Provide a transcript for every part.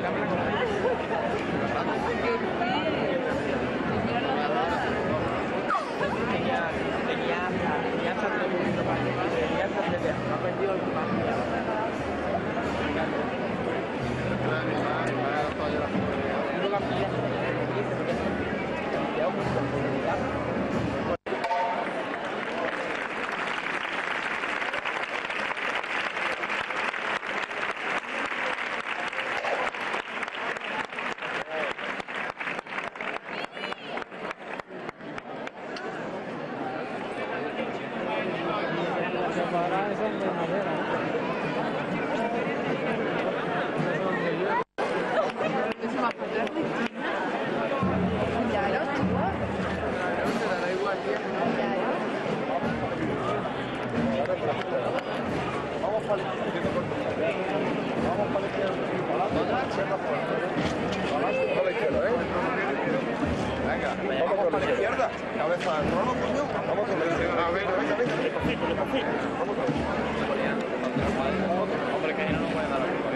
la cámara. cuadradas son de madera. Es Ya, ¿no? da Vamos para la izquierda. Cabeza coño. Vamos con la izquierda. A ver, venga, venga. Vamos con Hombre, que no nos puede dar la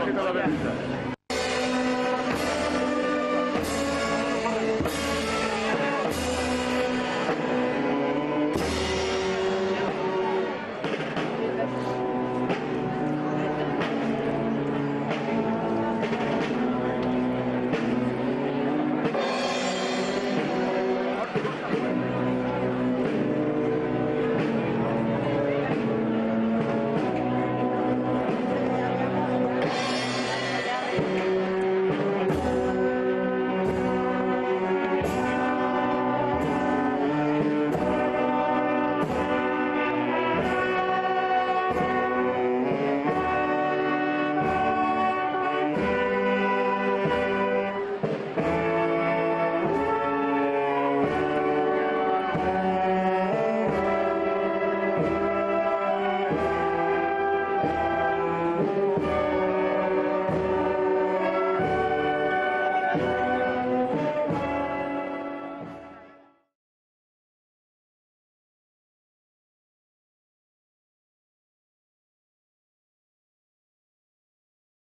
Obrigado.